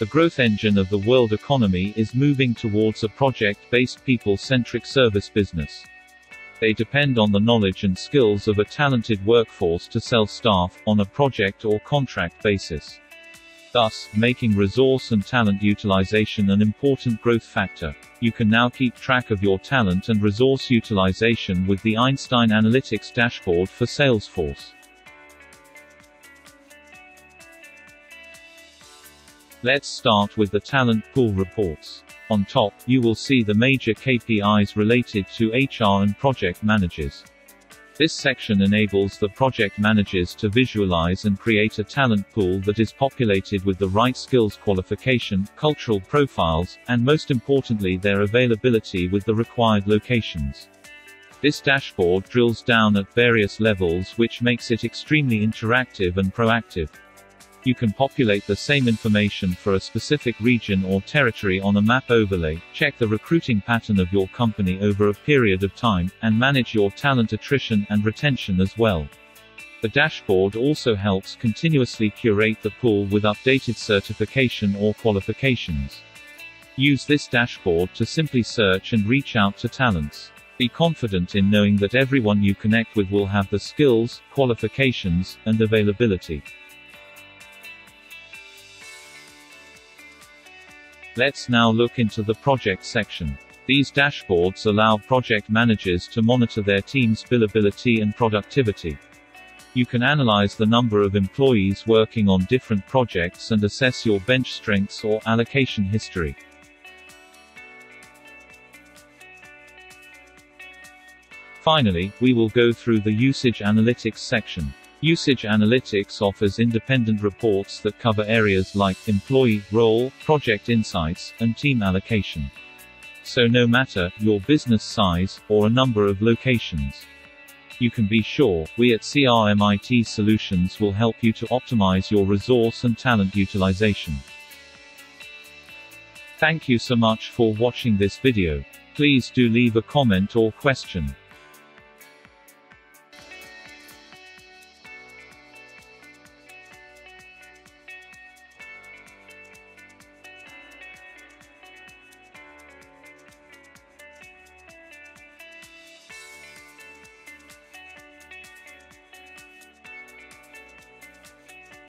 The growth engine of the world economy is moving towards a project-based people-centric service business. They depend on the knowledge and skills of a talented workforce to sell staff, on a project or contract basis. Thus, making resource and talent utilization an important growth factor. You can now keep track of your talent and resource utilization with the Einstein Analytics dashboard for Salesforce. Let's start with the talent pool reports. On top, you will see the major KPIs related to HR and project managers. This section enables the project managers to visualize and create a talent pool that is populated with the right skills qualification, cultural profiles, and most importantly their availability with the required locations. This dashboard drills down at various levels which makes it extremely interactive and proactive. You can populate the same information for a specific region or territory on a map overlay, check the recruiting pattern of your company over a period of time, and manage your talent attrition and retention as well. The dashboard also helps continuously curate the pool with updated certification or qualifications. Use this dashboard to simply search and reach out to talents. Be confident in knowing that everyone you connect with will have the skills, qualifications, and availability. Let's now look into the project section. These dashboards allow project managers to monitor their team's billability and productivity. You can analyze the number of employees working on different projects and assess your bench strengths or allocation history. Finally, we will go through the usage analytics section. Usage Analytics offers independent reports that cover areas like employee, role, project insights, and team allocation. So no matter your business size, or a number of locations, you can be sure, we at CRMIT Solutions will help you to optimize your resource and talent utilization. Thank you so much for watching this video. Please do leave a comment or question.